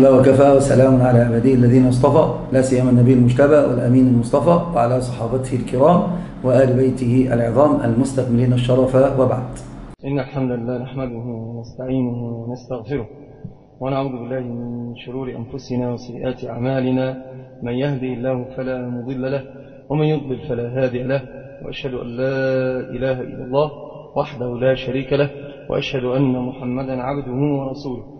الحمد لله وكفى وسلام على عباده الذين اصطفى لا سيما النبي المجتبى والأمين المصطفى وعلى صحابته الكرام وآل بيته العظام المستكملين الشرف وبعد. إن الحمد لله نحمده ونستعينه ونستغفره ونعوذ بالله من شرور أنفسنا وسيئات أعمالنا. من يهدي الله فلا مضل له ومن يضلل فلا هادي له وأشهد أن لا إله إلا الله وحده لا شريك له وأشهد أن محمدا عبده ورسوله.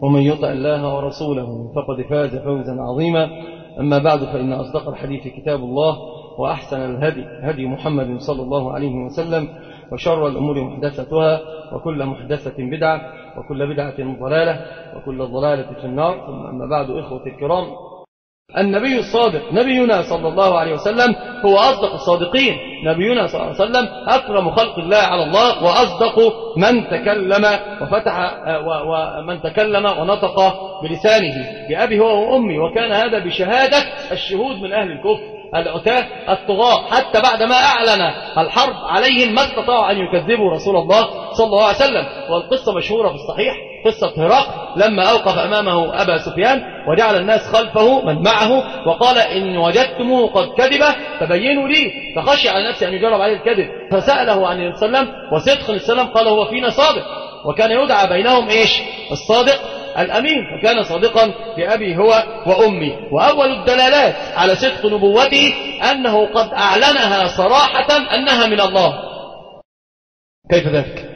ومن يطع الله ورسوله فقد فاز فوزا عظيما. أما بعد فإن أصدق الحديث كتاب الله وأحسن الهدي هدي محمد صلى الله عليه وسلم وشر الأمور محدثتها وكل محدثة بدعة وكل بدعة ضلالة وكل ضلالة في النار. ثم أما بعد إخوة الكرام النبي الصادق نبينا صلى الله عليه وسلم هو أصدق الصادقين. نبينا صلى الله عليه وسلم أكرم خلق الله على الله وأصدق من تكلم وفتح ومن تكلم ونطق بلسانه بأبي هو وأمي وكان هذا بشهادة الشهود من أهل الكفر. العتاة الطغاة حتى بعد ما أعلن الحرب عليهم ما استطاعوا أن يكذبوا رسول الله صلى الله عليه وسلم. والقصة مشهورة في الصحيح قصة هرقل لما أوقف أمامه أبا سفيان وجعل الناس خلفه من معه وقال إن وجدتموه قد كذب فبينوا لي. فخشي على نفسه أن يجرب عليه الكذب. فسأله عن السلام وصدق السلام قال هو فينا صادق. وكان يدعى بينهم إيش؟ الصادق. الأمين فكان صادقا بأبي هو وأمي. وأول الدلالات على صدق نبوته أنه قد أعلنها صراحة أنها من الله. كيف ذلك؟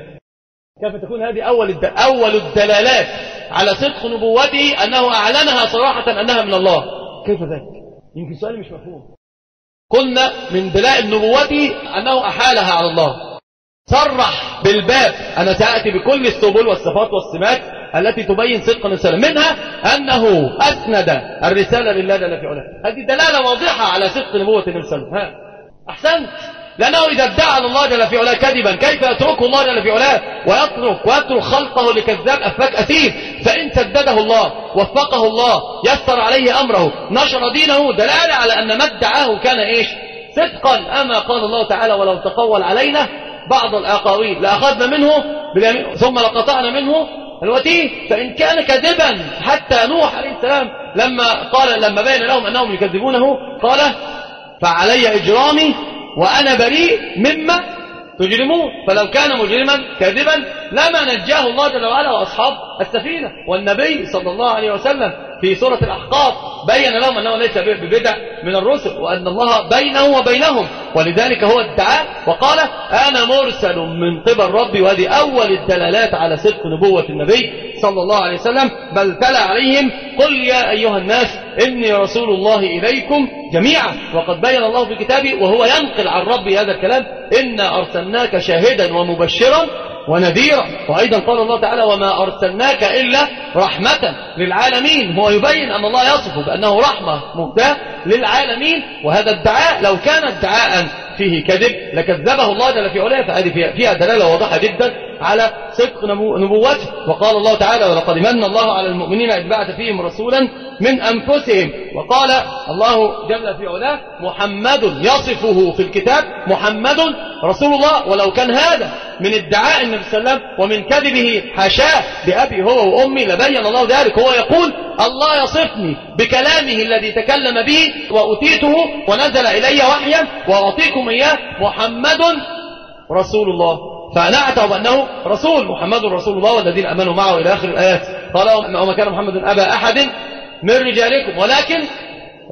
كيف تكون هذه أول أول الدلالات على صدق نبوته أنه أعلنها صراحة أنها من الله؟ كيف ذلك؟ يمكن سؤالي مش مفهوم. قلنا من دلائل نبوته أنه أحالها على الله. صرح بالباب. أنا سأتي بكل السبل والصفات والسمات التي تبين صدق الرسالة منها أنه أسند الرسالة لله جل في علاه. هذه دلالة واضحة على صدق نبوة النبي صلى الله عليه وسلم. أحسنت. لأنه إذا ادعى الله جل في علاه كذبا كيف يتركه الله جل في علاه؟ ويترك ويترك خلقه لكذاب أفاك أثير فإن سدده الله وفقه الله يسر عليه أمره نشر دينه دلالة على أن ما ادعاه كان إيش؟ صدقا. أما قال الله تعالى ولو تقول علينا بعض الأقاويل لأخذنا منه ثم لقطعنا منه الوتين فإن كان كذبا حتى نوح عليه السلام لما قال لما بين لهم أنهم يكذبونه قال فعلي إجرامي وأنا بريء مما تجرمون فلو كان مجرما كاذبا لما نجاه الله جل وعلا وأصحاب السفينة والنبي صلى الله عليه وسلم في سورة الأحقاف بين لهم أنه ليس ببدع من الرسل وأن الله بينه وبينهم. ولذلك هو ادعى وقال أنا مرسل من قبل ربي وهذه أول الدلالات على صدق نبوة النبي صلى الله عليه وسلم. بل تلا عليهم قل يا أيها الناس إني رسول الله إليكم جميعا. وقد بين الله في كتابه وهو ينقل عن ربي هذا الكلام. إنا أرسلناك شاهدا ومبشرا ونذيرا. وأيضا قال الله تعالى وما أرسلناك إلا رحمة للعالمين. هو يبين أن الله يصفه بأنه رحمة مهداة. للعالمين وهذا الدعاء لو كان ادعاء فيه كذب لكذبه الله جل في علاه فهذه فيها دلالة واضحة جدا على صدق نبوته. وقال الله تعالى ولقد من الله على المؤمنين إذ بعث فيهم رسولا من أنفسهم وقال الله جل في علاه محمد يصفه في الكتاب محمد رسول الله ولو كان هذا من ادعاء النبي صلى الله عليه وسلم ومن كذبه حاشاه بأبي هو وأمي لبين الله ذلك. هو يقول الله يصفني بكلامه الذي تكلم به وأتيته ونزل إلي وحيا وأعطيكم إياه محمد رسول الله. فنعته بأنه رسول محمد رسول الله والذين أمنوا معه إلى آخر الآيات. قال وما كان محمد أبا أحد من رجالكم. ولكن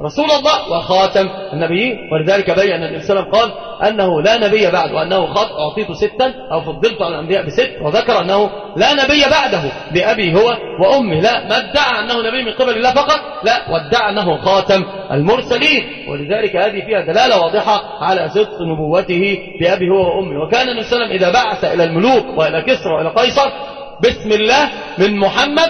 رسول الله وخاتم النبيين. ولذلك بين النبي صلى الله عليه وسلم قال أنه لا نبي بعد وأنه خط أعطيت ستا أو فضلت على الأنبياء بست وذكر أنه لا نبي بعده بأبي هو وأمه. لا ما ادعى أنه نبي من قبل الله فقط لا وادعى أنه خاتم المرسلين. ولذلك هذه فيها دلالة واضحة على صدق نبوته بأبي هو وأمه. وكان النبي صلى الله عليه وسلم إذا بعث إلى الملوك وإلى كسرى وإلى قيصر بسم الله من محمد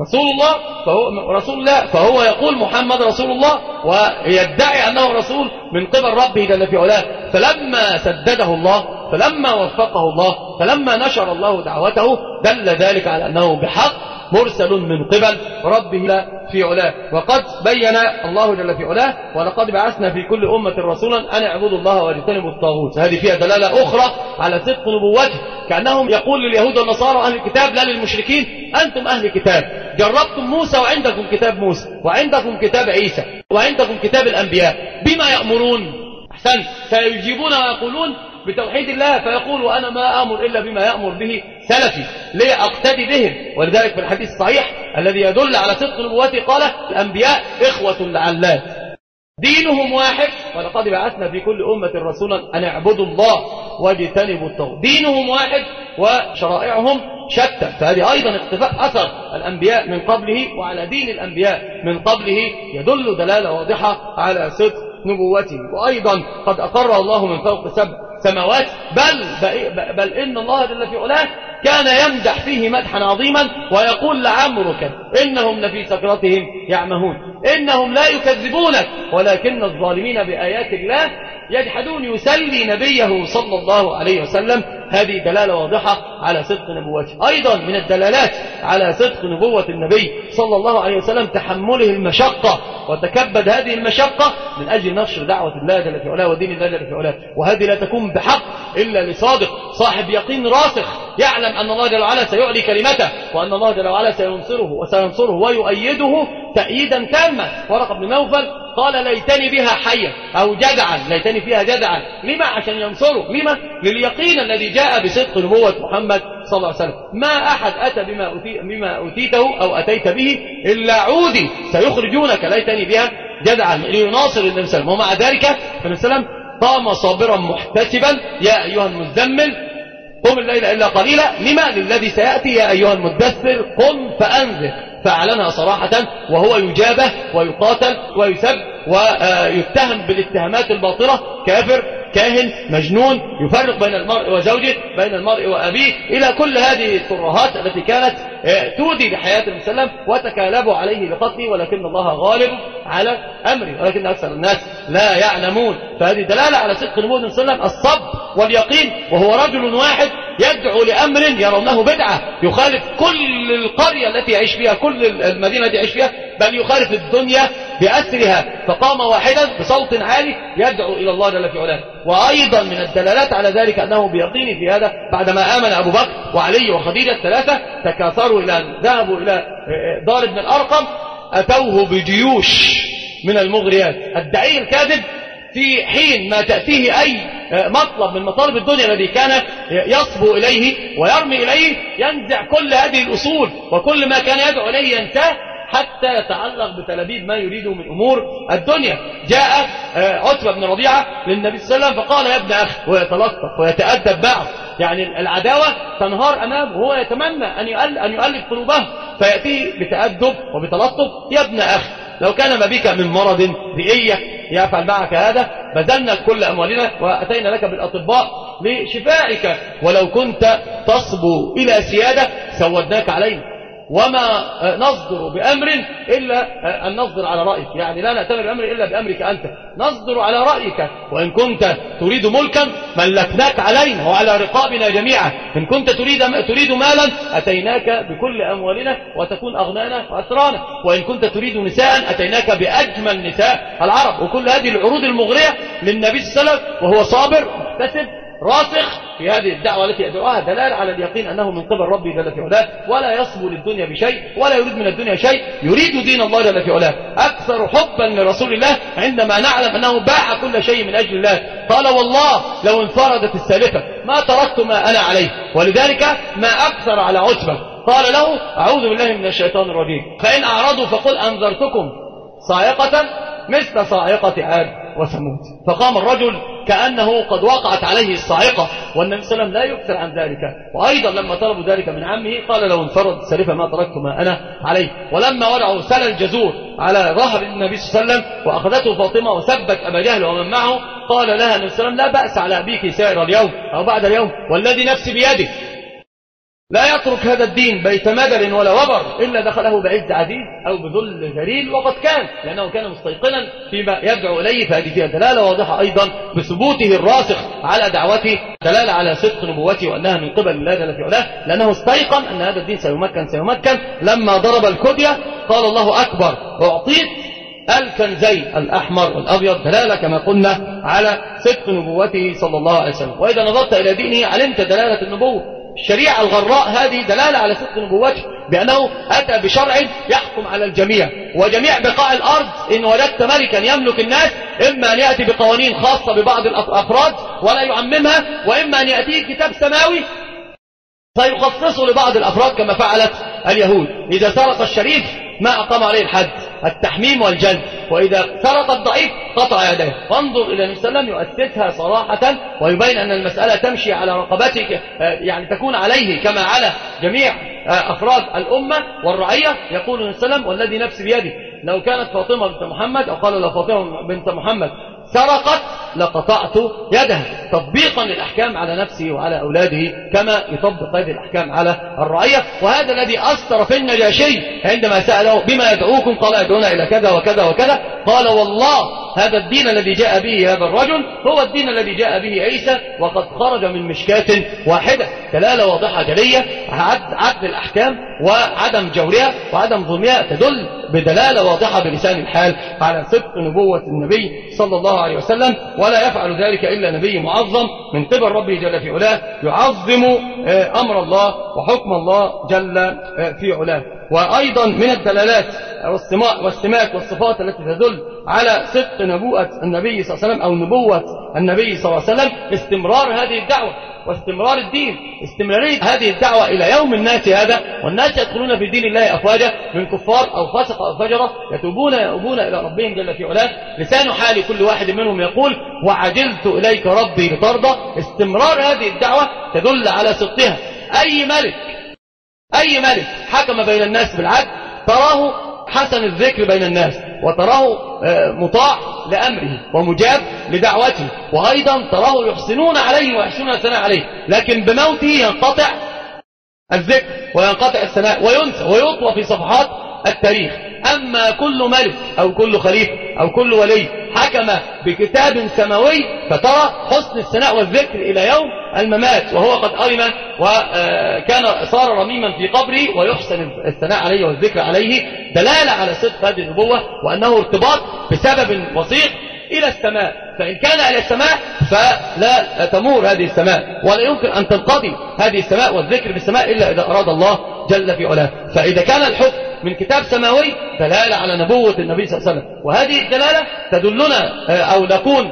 رسول الله فهو رسول الله فهو يقول محمد رسول الله ويدعي أنه رسول من قبل ربه جل في علاه. فلما سدده الله فلما وفقه الله فلما نشر الله دعوته دل ذلك على أنه بحق مرسل من قبل ربه في علاه. وقد بين الله جل في علاه ولقد بعثنا في كل أمة رسولا أن اعبدوا الله واجتنبوا الطاغوت. هذه فيها دلالة أخرى على صدق نبوته. كأنهم يقول لليهود والنصارى أهل الكتاب لا للمشركين أنتم أهل الكتاب. جربتم موسى وعندكم كتاب موسى وعندكم كتاب عيسى وعندكم كتاب الأنبياء. بما يأمرون؟ أحسن سيجيبون ويقولون بتوحيد الله فيقول وأنا ما أمر إلا بما يأمر به سلفي لأقتدي بهم؟ ولذلك في الحديث الصحيح الذي يدل على صدق نبوته قال الأنبياء إخوة لعلات دينهم واحد ولقد بعثنا في كل أمة رسولا أن اعبدوا الله واجتنبوا الطاغوت دينهم واحد وشرائعهم شتى فهذه أيضا اقتفاء أثر الأنبياء من قبله وعلى دين الأنبياء من قبله يدل دلالة واضحة على صدق نبوته. وأيضا قد أقر الله من فوق سبع سماوات بل, بل إن الله جل في علاه كان يمدح فيه مدحا عظيما ويقول لعمرك إنهم لفي سكرتهم يعمهون. إنهم لا يكذبونك ولكن الظالمين بآيات الله يجحدون يسلي نبيه صلى الله عليه وسلم هذه دلالة واضحة على صدق نبوته. أيضا من الدلالات على صدق نبوة النبي صلى الله عليه وسلم تحمله المشقة وتكبد هذه المشقة من أجل نشر دعوة الله جل في علاه ودين الله جل في علاه. وهذه لا تكون بحق إلا لصادق صاحب يقين راسخ. يعلم أن الله جل وعلا سيعلي كلمته وأن الله جل وعلا سينصره وسينصره ويؤيده تأييدا تاما. ورق بن نوفل قال ليتني بها حيا أو جدعا ليتني فيها جدعا. لما؟ عشان ينصره. لما؟ لليقين الذي جاء بصدق نبوة محمد صلى الله عليه وسلم. ما أحد أتى بما, أتي بما أتيته أو أتيت به إلا عودي. سيخرجونك. ليتني بها جدعا. ليناصر النبي صلى الله عليه وسلم. ومع ذلك النبي صلى الله عليه وسلم قام صابرا محتسبا يا أيها المزمل قم الليل إلا قليلا. لما؟ للذي سيأتي يا أيها المدثر. قم فأنذر. فأعلنها صراحة وهو يجابه ويقاتل ويسب ويتهم بالاتهامات الباطلة. كافر كاهن مجنون يفرق بين المرء وزوجه بين المرء وأبيه. إلى كل هذه الترهات التي كانت آه، تودي بحياة المسلم وتكالبوا عليه بقتله ولكن الله غالب على أمره ولكن أكثر الناس لا يعلمون. فهذه دلالة على صدق نبوة وسلم الصبر واليقين وهو رجل واحد يدعو لأمر يرونه بدعة يخالف كل القرية التي يعيش فيها كل المدينة التي يعيش فيها بل يخالف الدنيا بأسرها. فقام واحدا بصوت عالي يدعو إلى الله جل في علاه. وأيضا من الدلالات على ذلك أنه بيقين في هذا بعدما آمن أبو بكر وعلي وخديجة الثلاثة تكاثروا إلى أن ذهبوا إلى دار بن الأرقم أتوه بجيوش من المغريات. الدعي الكاذب في حين ما تأتيه أي مطلب من مطالب الدنيا الذي كان يصبو إليه ويرمي إليه ينزع كل هذه الأصول وكل ما كان يدعو إليه ينتهي حتى يتعلق بتلابيب ما يريده من أمور الدنيا. جاء آه، عتبة بن ربيعة للنبي صلى الله عليه وسلم فقال يا ابن أخ ويتلطف ويتأدب معه. يعني العداوة تنهار أمامه وهو يتمنى أن أن يؤلف قلوبه فيأتيه بتأدب وبتلطف يا ابن أخ لو كان ما بك من مرض بئية يفعل معك هذا بذلنا كل أموالنا وأتينا لك بالأطباء لشفائك. ولو كنت تصبو إلى سيادة سودناك عليه وما نصدر بأمر إلا أن نصدر على رأيك. يعني لا نأتمر بأمر إلا بأمرك أنت. نصدر على رأيك. وإن كنت تريد ملكا ملكناك علينا وعلى رقابنا جميعا. إن كنت تريد, تريد مالا أتيناك بكل أموالنا وتكون أغنانا وأسرانا. وإن كنت تريد نساء أتيناك بأجمل نساء العرب. وكل هذه العروض المغرية للنبي وسلم وهو صابر محتسب راسخ في هذه الدعوة التي يدعوها دلال على اليقين أنه من قبل ربي جل في علاه ولا يصبو للدنيا بشيء ولا يريد من الدنيا شيء يريد دين الله جل في علاه. أكثر حبا لرسول الله عندما نعلم أنه باع كل شيء من أجل الله. قال والله لو انفردت السالفة ما تركت ما أنا عليه. ولذلك ما أكثر على عتبة. قال له أعوذ بالله من الشيطان الرجيم. فإن أعرضوا فقل أنذرتكم صاعقة مثل صاعقة عاد وثمود. فقام الرجل كأنه قد وقعت عليه الصاعقة. والنبي صلى الله عليه وسلم لا يكثر عن ذلك. وأيضا لما طلبوا ذلك من عمه قال لو انفرد سلفة ما تركت ما أنا عليه. ولما ولعوا سل الجزور على ظهر النبي صلى الله عليه وسلم وأخذته فاطمة وثبت أبا جهل ومن معه قال لها النبي صلى الله عليه وسلم لا بأس على أبيك سائر اليوم أو بعد اليوم والذي نفسي بيده. لا يترك هذا الدين بيت مدر ولا وبر إلا دخله بعز عزيز أو بذل ذليل وقد كان لأنه كان مستيقنا فيما يدعو إليه فهذه فيها دلالة واضحة أيضا بثبوته الراسخ على دعوته دلالة على صدق نبوته وأنها من قبل الله جل في علاه لأنه استيقن أن هذا الدين سيمكن سيمكن. لما ضرب الكدية قال الله أكبر أعطيت الكنزين الأحمر والأبيض دلالة كما قلنا على صدق نبوته صلى الله عليه وسلم. وإذا نظرت إلى دينه علمت دلالة النبوة. الشريعة الغراء هذه دلالة على صدق نبوته بأنه أتى بشرع يحكم على الجميع وجميع بقاع الأرض إن وجدت ملكا يملك الناس إما أن يأتي بقوانين خاصة ببعض الأفراد ولا يعممها وإما أن يأتيه كتاب سماوي فيخصصه لبعض الأفراد كما فعلت اليهود. إذا سرق الشريف ما أقام عليه الحد. التحميم والجلد وإذا سرق الضعيف قطع يديه. فانظر إلى النبي صلى الله عليه وسلم يؤسسها صراحة ويبين أن المسألة تمشي على رقبتك يعني تكون عليه كما على جميع أفراد الأمة والرعية. يقول النبي صلى الله عليه وسلم والذي نفسي بيده لو كانت فاطمة بنت محمد أو قالوا لو فاطمة بنت محمد سرقت لقطعت يدها تطبيقا للأحكام على نفسه وعلى أولاده كما يطبق هذه الأحكام على الرعية. وهذا الذي أثر في النجاشي عندما سأله بما يدعوكم؟ قال يدعونا إلى كذا وكذا وكذا. قال والله هذا الدين الذي جاء به هذا الرجل هو الدين الذي جاء به عيسى وقد خرج من مشكاة واحدة دلالة واضحة جلية عدل الأحكام وعدم جورها وعدم ظلمها تدل بدلالة واضحة بلسان الحال على صدق نبوة النبي صلى الله عليه وسلم ولا يفعل ذلك إلا نبي معظم من قبل ربه جل في علاه يعظم آه، أمر الله وحكم الله جل آه، في علاه. وأيضا من الدلالات والسمات والصفات التي تدل على صدق نبوءة النبي صلى الله عليه وسلم أو نبوة النبي صلى الله عليه وسلم استمرار هذه الدعوة. واستمرار الدين استمرارية هذه الدعوة إلى يوم الناس هذا والناس يدخلون في دين الله أفواجا من كفار أو فاسق أو فجرة يتوبون يؤبون إلى ربهم جل في علاه. لسان حال كل واحد منهم يقول وعجلت إليك ربي لترضى. استمرار هذه الدعوة تدل على صدقها. أي ملك أي ملك حكم بين الناس بالعدل؟ تراه حسن الذكر بين الناس. وتراه آه، مطاع لأمره ومجاب لدعوته وأيضا تراه يحسنون عليه ويحسنون الثناء عليه لكن بموته ينقطع الذكر وينقطع الثناء وينسى ويطوى في صفحات التاريخ. أما كل ملك أو كل خليفة أو كل ولي حكم بكتاب سماوي فترى حسن الثناء والذكر إلى يوم الممات وهو قد أرم وكان صار رميما في قبره ويحسن الثناء عليه والذكر عليه دلالة على صدق هذه النبوة وأنه ارتباط بسبب وثيق إلى السماء. فإن كان إلى السماء فلا تمور هذه السماء ولا يمكن أن تنقضي هذه السماء والذكر بالسماء إلا إذا أراد الله جل في علاه. فإذا كان الحكم من كتاب سماوي دلالة على نبوة النبي صلى الله عليه وسلم. وهذه الدلالة تدلنا آه، أو نكون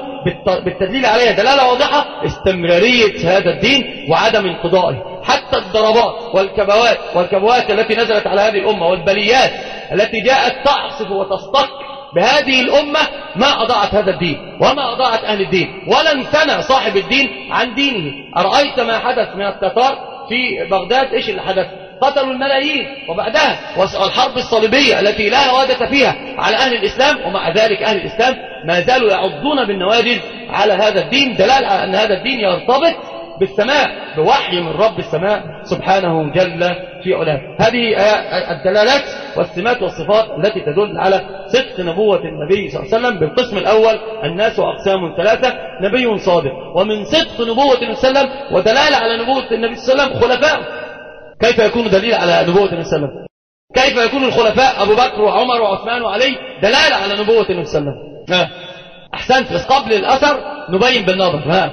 بالتدليل عليها دلالة واضحة استمرارية هذا الدين وعدم انقضائه. حتى الضربات والكبوات والكبوات التي نزلت على هذه الأمة والبليات التي جاءت تعصف وتصطك بهذه الأمة ما أضاعت هذا الدين وما أضاعت أهل الدين. ولا امتنع صاحب الدين عن دينه. أرأيت ما حدث من التتار في بغداد؟ إيش اللي حدث؟ قتلوا الملايين. وبعدها الحرب الصليبية التي لا هوادة فيها على أهل الإسلام ومع ذلك أهل الإسلام ما زالوا يعضون بالنواجذ على هذا الدين دلال على أن هذا الدين يرتبط بالسماء بوحي من رب السماء سبحانه جل في علاه. هذه الدلالات والسمات والصفات التي تدل على صدق نبوة النبي صلى الله عليه وسلم بالقسم الأول الناس أقسام ثلاثة نبي صادق. ومن صدق نبوة النبي صلى الله عليه وسلم ودلالة على نبوة النبي صلى الله عليه وسلم خلفاء كيف يكون دليل على نبوة النبي صلى الله عليه وسلم؟ كيف يكون الخلفاء أبو بكر وعمر وعثمان وعلي دلالة على نبوة النبي صلى الله عليه وسلم؟ أحسنت بس قبل الأثر نبين بالنظر ها.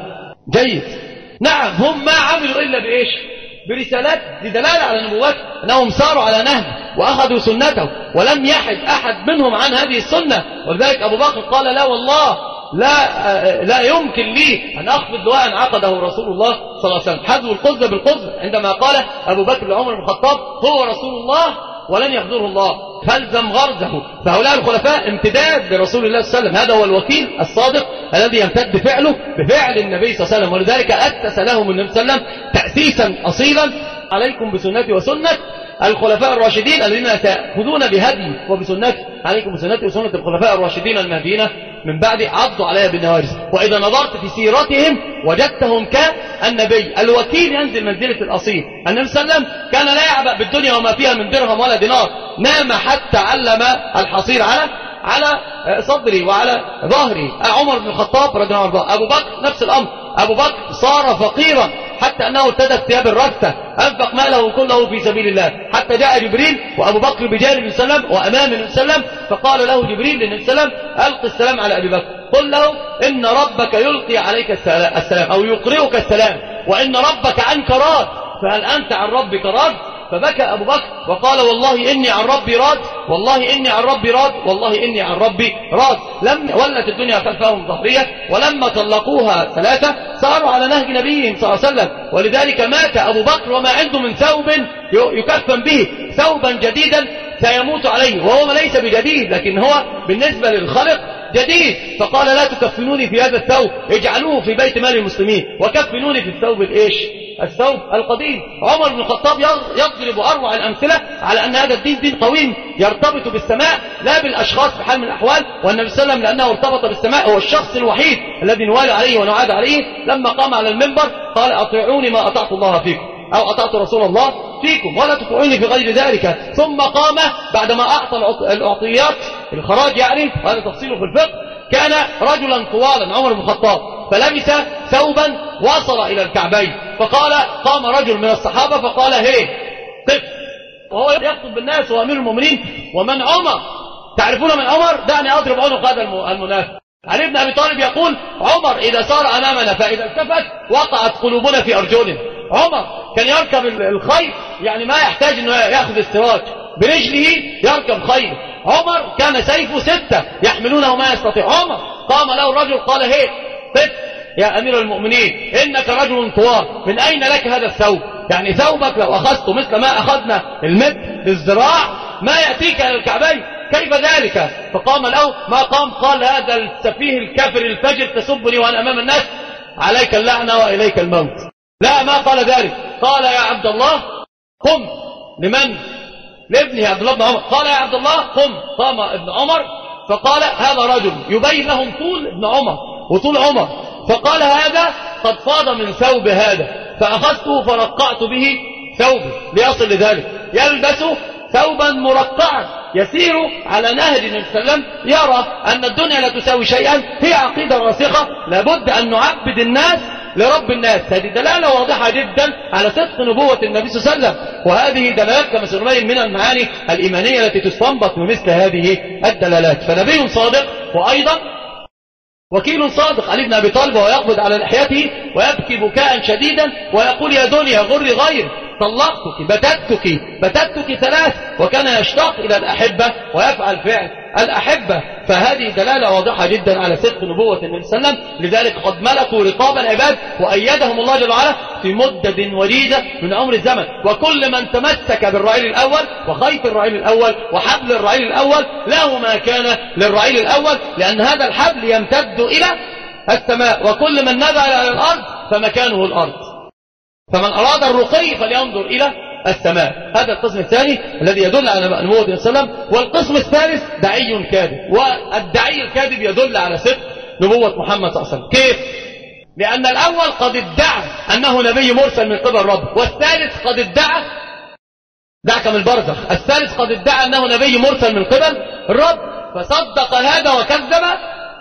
جيد. نعم هم ما عملوا إلا بإيش؟ برسالات دلالة على نبوته أنهم ساروا على نهج وأخذوا سنته ولم يحد أحد منهم عن هذه السنة. ولذلك أبو بكر قال لا والله لا لا يمكن لي أن أخفض دعاء عقده رسول الله صلى الله عليه وسلم. حذو القذة بالقذة عندما قال أبو بكر لعمر بن الخطاب هو رسول الله ولن يحضره الله. فالزم غرزه. فهؤلاء الخلفاء امتداد لرسول الله صلى الله عليه وسلم. هذا هو الوكيل الصادق الذي يمتد فعله بفعل النبي صلى الله عليه وسلم. ولذلك أسس لهم النبي صلى الله عليه وسلم تأسيسا أصيلا عليكم بسنتي وسنة الخلفاء الراشدين الذين تأخذون بهدي وبسنتي. عليكم بسنتي وسنة الخلفاء الراشدين المهديين من بعد عضوا عليها بالنوارس. وإذا نظرت في سيرتهم وجدتهم كالنبي. الوكيل ينزل منزلة الأصيل. النبي صلى الله عليه وسلم كان لا يعبأ بالدنيا وما فيها من درهم ولا دينار. نام حتى علم الحصير على على صدري وعلى ظهري. عمر بن الخطاب رضي الله عنه. أبو بكر نفس الأمر. أبو بكر صار فقيرا. حتى أنه ارتدى ثياب الرثة أنفق ماله كله في سبيل الله. حتى جاء جبريل وأبو بكر بجانب وسلم وأمام وسلم فقال له جبريل للنبي وسلم ألقي السلام على أبي بكر. قل له إن ربك يلقي عليك السلام أو يقرئك السلام وإن ربك عنك راد. فهل أنت عن ربك راد؟ فبكى أبو بكر وقال والله إني عن ربي راد والله إني عن ربي راد والله إني عن ربي راد. لم ولت الدنيا خلفهم ظهرية ولما طلقوها ثلاثة صاروا على نهج نبيهم صلى الله عليه وسلم. ولذلك مات أبو بكر وما عنده من ثوب يكفن به ثوبا جديدا سيموت عليه وهو ليس بجديد لكن هو بالنسبة للخلق جديد. فقال لا تكفنوني في هذا الثوب اجعلوه في بيت مال المسلمين وكفنوني في الثوب الإيش؟ الثوب القديم. عمر بن الخطاب يضرب أروع الأمثلة على أن هذا الدين دين قويم يرتبط بالسماء لا بالأشخاص في حال من الأحوال والنبي صلى الله عليه وسلم لأنه ارتبط بالسماء هو الشخص الوحيد الذي نوالي عليه ونعاد عليه. لما قام على المنبر قال أطيعوني ما أطعت الله فيكم أو أطعت رسول الله فيكم ولا تطيعوني في غير ذلك. ثم قام بعدما أعطى الأعطيات الخراج يعني هذا تفصيله في الفقه كان رجلا طوالا عمر بن الخطاب. فلبس ثوبا وصل إلى الكعبين. فقال قام رجل من الصحابة فقال هي قف. وهو يخطب بالناس وأمير المؤمنين. ومن عمر تعرفون من عمر؟ دعني أضرب عنق هذا المنافق علي بن أبي طالب يقول عمر إذا صار أمامنا فإذا التفت وقعت قلوبنا في أرجلنا. عمر كان يركب الخيل يعني ما يحتاج أنه يأخذ السراج برجله يركب خيل. عمر كان سيفه ستة يحملونه ما يستطيع. عمر قام له الرجل قال هي قف. يا أمير المؤمنين إنك رجل طوال. من أين لك هذا الثوب؟ يعني ثوبك لو أخذته مثل ما أخذنا المد بالزراع ما يأتيك إلى الكعبين. كيف ذلك؟ فقام له ما قام قال هذا السفيه الكافر الفجر تسبني وأنا أمام الناس. عليك اللعنة وإليك الموت. لا ما قال ذلك. قال يا عبد الله قم. لمن؟ لابنه عبد الله بن عمر. قال يا عبد الله قم. قام ابن عمر فقال هذا رجل يبين لهم طول ابن عمر وطول عمر. فقال هذا قد فاض من ثوب هذا فأخذته فرقعت به ثوبه ليصل لذلك. يلبس ثوبا مرقعا يسير على نهج النبي صلى الله عليه وسلم يرى أن الدنيا لا تساوي شيئا هي عقيدة راسخة لابد أن نعبد الناس لرب الناس. هذه دلالة واضحة جدا على صدق نبوة النبي صلى الله عليه وسلم. وهذه دلالات كما سنبين من المعاني الإيمانية التي تستنبط من مثل هذه الدلالات. فنبي صادق وأيضا وكيل صادق علي بن أبي طالب وهو يقبض على لحيته ويبكي بكاء شديدا ويقول يا دنيا غري غير طلقتك بتتك بتتك ثلاث وكان يشتاق إلى الأحبة ويفعل فعل. الأحبة فهذه دلالة واضحة جدا على صدق نبوة النبي صلى الله عليه وسلم. لذلك قد ملكوا رقاب العباد وأيدهم الله جل وعلا في مدة وليدة من عمر الزمن. وكل من تمسك بالرعيل الأول وخيط الرعيل الأول وحبل الرعيل الأول له ما كان للرعيل الأول لأن هذا الحبل يمتد إلى السماء. وكل من نزل إلى الأرض فمكانه الأرض. فمن أراد الرقي فلينظر إلى السماء. هذا القسم الثاني الذي يدل على نبوة النبي صلى الله عليه وسلم والقسم الثالث دعي كاذب. والدعي الكاذب يدل على صدق نبوة محمد صلى الله عليه وسلم. كيف؟ لأن الأول قد ادعى أنه نبي مرسل من قبل رب والثالث قد ادعى دعك من البرزخ. الثالث قد ادعى أنه نبي مرسل من قبل الرب فصدق هذا وكذب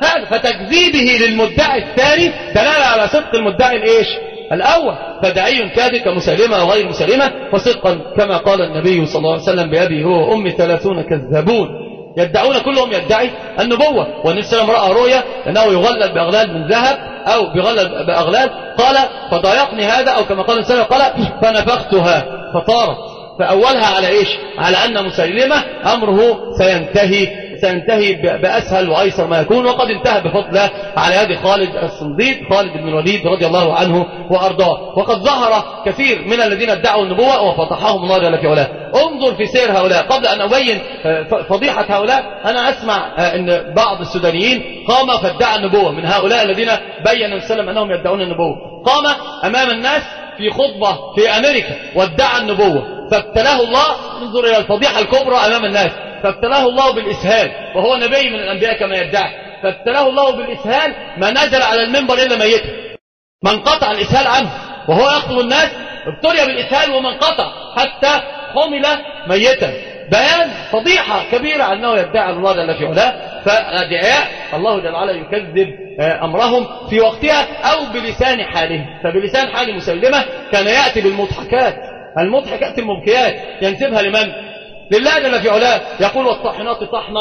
هذا فتكذيبه للمدعي الثاني دلالة على صدق المدعي الإيش؟ الأول فدعي كاذب كمسلمة وغير مسلمة وصدقا كما قال النبي صلى الله عليه وسلم بأبي هو وأمي ثلاثون كذابون. يدعون كلهم يدعي النبوة. والنبي صلى الله عليه وسلم رأى رؤيا أنه يغلل بأغلال من ذهب أو بغلل بأغلال. قال فضايقني هذا أو كما قال النبي قال فنفختها. فطارت. فأولها على إيش؟ على أن مسلمة أمره سينتهي. سينتهي بأسهل وأيسر ما يكون وقد انتهى بفضل الله على يد خالد الصنديد خالد بن الوليد رضي الله عنه وأرضاه. وقد ظهر كثير من الذين ادعوا النبوة وفتحهم الله جل في علاه. انظر في سير هؤلاء. قبل أن أبين فضيحة هؤلاء أنا أسمع أن بعض السودانيين قام فادعى النبوة من هؤلاء الذين بين وسلم أنهم يدعون النبوة. قام أمام الناس في خطبة في أمريكا وادعى النبوة. فابتلاه الله انظر إلى الفضيحة الكبرى أمام الناس. فابتلاه الله بالإسهال وهو نبي من الأنبياء كما يدعي. فابتلاه الله بالإسهال ما نزل على المنبر إلا ميتا من قطع الإسهال عنه وهو يقتل الناس ابتلي بالإسهال ومن قطع حتى حمل ميتا. بيان فضيحة كبيرة أنه يدعي الله جل في علاه فالأدعياء الله جل وعلا يكذب أمرهم في وقتها أو بلسان حالهم فبلسان حال مسلمة كان يأتي بالمضحكات. المضحكات المبكيات. ينسبها لمن؟ لله جل في علاه. يقول والطاحنات طحنة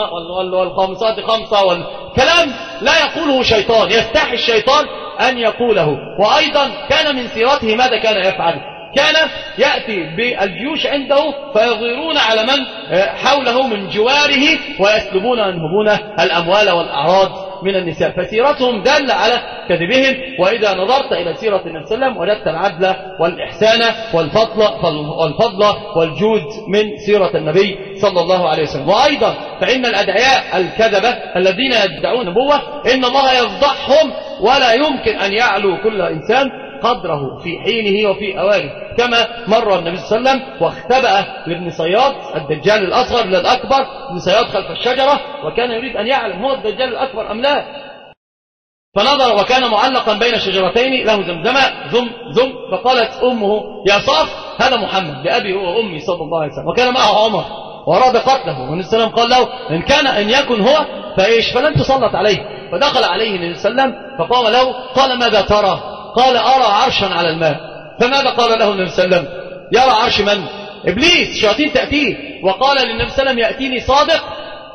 والخامسات خمسة والكلام لا يقوله شيطان. يستحي الشيطان أن يقوله. وأيضا كان من سيرته ماذا كان يفعل؟ كان يأتي بالجيوش عنده فيغيرون على من حوله من جواره ويسلبون وينهبون الأموال والأعراض. من النساء فسيرتهم دالة على كذبهم وإذا نظرت إلى سيرة النبي صلى الله عليه وسلم وجدت العدل والإحسان والفضل, والفضل والجود من سيرة النبي صلى الله عليه وسلم. وأيضا فإن الأدعياء الكذبة الذين يدعون نبوة إن الله يفضحهم ولا يمكن أن يعلو كل إنسان قدره في حينه وفي أوانه كما مر النبي صلى الله عليه وسلم واختبأ لابن صياد الدجال الأصغر للأكبر ابن صياد خلف الشجرة وكان يريد أن يعلم هو الدجال الأكبر أم لا. فنظر وكان معلقا بين شجرتين له زمزمة زم زم فقالت أمه يا صاف هذا محمد لأبي هو وأمي صلى الله عليه وسلم. وكان معه عمر وأراد قتله والنبي صلى الله عليه وسلم قال له إن كان أن يكن هو فإيش؟ فلن تسلط عليه. فدخل عليه النبي صلى الله عليه وسلم فقام له قال ماذا ترى؟ قال أرى عرشا على الماء. فماذا قال له النبي صلى الله عليه وسلم؟ يرى عرش من؟ إبليس شياطين تأتيه. وقال للنبي صلى الله عليه وسلم يأتيني صادق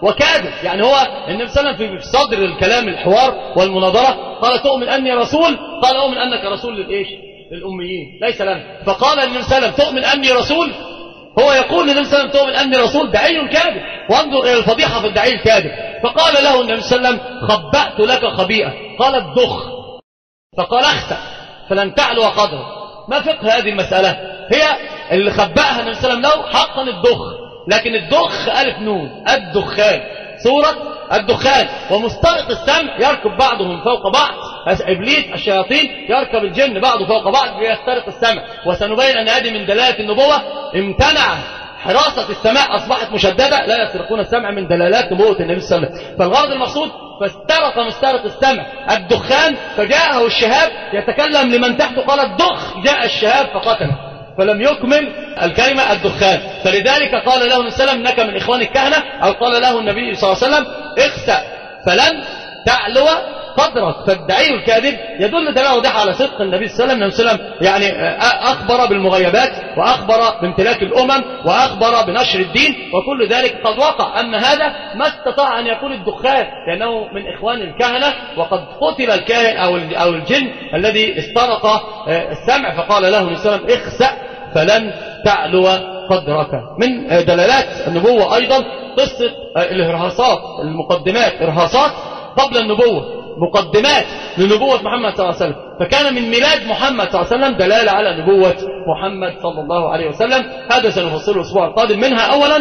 وكاذب. يعني هو النبي صلى الله عليه وسلم في صدر الكلام الحوار والمناظرة. قال تؤمن أني رسول؟ قال أؤمن أنك رسول للإيش؟ للأميين. ليس لنا. فقال للنبي صلى الله عليه وسلم تؤمن أني رسول؟ هو يقول للنبي صلى الله عليه وسلم تؤمن أني رسول؟ دعي كاذب. وانظر إلى الفضيحة في الدعي الكاذب. فقال له النبي صلى الله عليه وسلم خبأت لك خبيئة. قال الضخ فقال اخسأ فلن تعلو قدره ما فقه هذه المسألة؟ هي اللي خبأها النبي صلى الله عليه وسلم له حقا الدخ. لكن الدخ ألف نون الدخان. صورة الدخان. ومسترق السمع يركب بعضهم فوق بعض. إبليس الشياطين يركب الجن بعضه فوق بعض ليخترق السمع. وسنبين أن هذه من دلالة النبوة. امتنع حراسة السماء أصبحت مشددة. لا يسرقون السمع من دلالات نبوة النبي صلى الله عليه وسلم. فالغرض المقصود فاسترق مسترق السمع الدخان فجاءه الشهاب يتكلم لمن تحته قال الدخ جاء الشهاب فقتله. فلم يكمل الكلمة الدخان. فلذلك قال له النبي صلى الله عليه وسلم من إخوان الكهنة. أو قال له النبي صلى الله عليه وسلم اخسأ فلن تعلو قدرك فالدعي الكاذب يدل دلالة واضحة على صدق النبي صلى الله عليه وسلم. يعني أخبر بالمغيبات وأخبر بامتلاك الأمم وأخبر بنشر الدين وكل ذلك قد وقع. أما هذا ما استطاع أن يكون الدخان لأنه من إخوان الكهنة وقد قتل الكاهن أو الجن الذي استرق السمع فقال له النبي صلى الله عليه وسلم اخسأ فلن تعلو قدرك. من دلالات النبوة أيضا قصة الإرهاصات المقدمات إرهاصات قبل النبوة. مقدمات لنبوة محمد صلى الله عليه وسلم. فكان من ميلاد محمد صلى الله عليه وسلم دلالة على نبوة محمد صلى الله عليه وسلم. هذا سنفصله الأسبوع القادم منها. أولا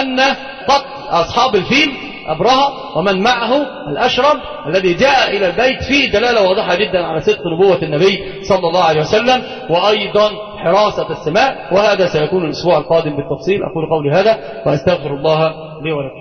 أن قتل أصحاب الفيل أبرهة ومن معه الأشرب الذي جاء إلى البيت فيه دلالة واضحة جدا على صدق نبوة النبي صلى الله عليه وسلم وأيضا حراسة السماء. وهذا سيكون الأسبوع القادم بالتفصيل. أقول قولي هذا وأستغفر الله لي ولكم.